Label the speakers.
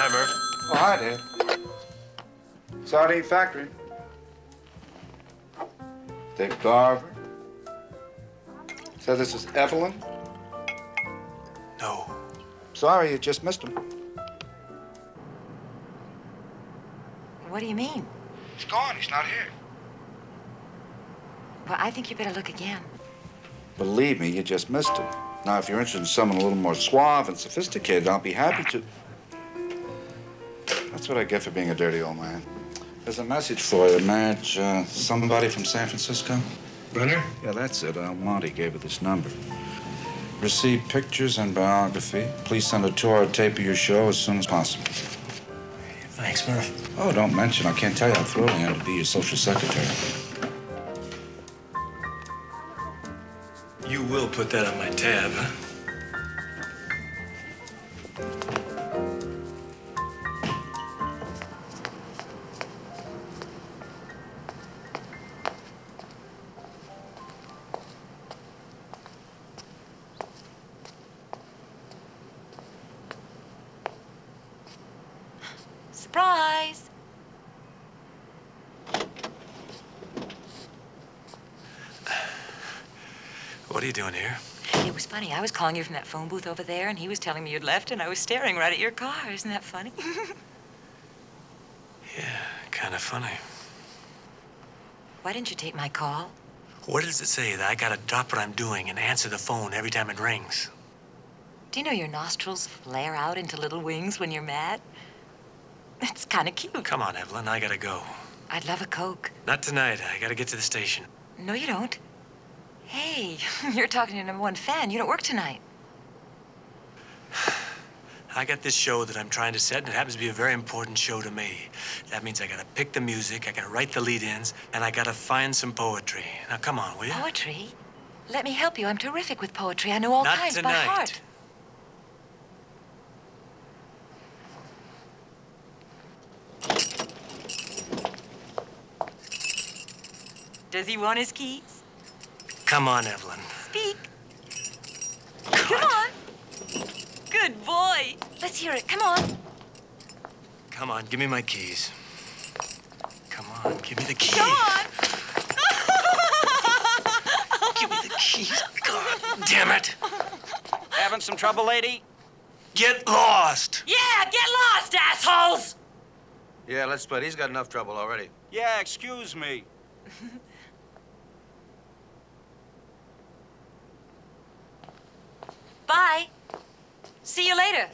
Speaker 1: Hi, Murph.
Speaker 2: Oh, hi, Dad. Sardine Factory. Dave Garver. So this is Evelyn?
Speaker 1: No.
Speaker 2: Sorry, you just missed him.
Speaker 3: What do you mean?
Speaker 2: He's gone. He's not here.
Speaker 3: Well, I think you better look again.
Speaker 2: Believe me, you just missed him. Now, if you're interested in someone a little more suave and sophisticated, I'll be happy to. That's what I get for being a dirty old man. There's a message for you, Madge. Uh, somebody from San Francisco?
Speaker 1: Brenner?
Speaker 2: Yeah, that's it. Uh, Monty gave her this number. Receive pictures and biography. Please send a tour or tape of your show as soon as possible.
Speaker 1: Thanks, Murph.
Speaker 2: Oh, don't mention. I can't tell you how thrilled I am to be your social secretary.
Speaker 1: You will put that on my tab, huh? What are you doing here?
Speaker 3: It was funny. I was calling you from that phone booth over there, and he was telling me you'd left, and I was staring right at your car. Isn't that funny?
Speaker 1: Yeah, kind of funny.
Speaker 3: Why didn't you take my call?
Speaker 1: What does it say that I gotta drop what I'm doing and answer the phone every time it rings?
Speaker 3: Do you know your nostrils flare out into little wings when you're mad? It's kind of cute.
Speaker 1: Come on, Evelyn, I gotta go.
Speaker 3: I'd love a Coke.
Speaker 1: Not tonight. I gotta get to the station.
Speaker 3: No, you don't. Hey, you're talking to your number one fan. You don't work tonight.
Speaker 1: I got this show that I'm trying to set, and it happens to be a very important show to me. That means I gotta pick the music, I gotta write the lead-ins, and I gotta find some poetry. Now, come on, will you?
Speaker 3: Poetry? Let me help you. I'm terrific with poetry. I know all
Speaker 1: Not
Speaker 3: kinds
Speaker 1: tonight.
Speaker 3: by heart. Does he want his keys?
Speaker 1: Come on, Evelyn.
Speaker 3: Speak. Come on. Good boy. Let's hear it. Come on.
Speaker 1: Come on, give me my keys. Come on, give me the keys.
Speaker 3: Come on.
Speaker 1: Give me the keys. God damn it.
Speaker 4: Having some trouble, lady?
Speaker 1: Get lost.
Speaker 3: Yeah, get lost, assholes.
Speaker 5: Yeah, let's split. He's got enough trouble already.
Speaker 4: Yeah, excuse me.
Speaker 3: Bye. See you later.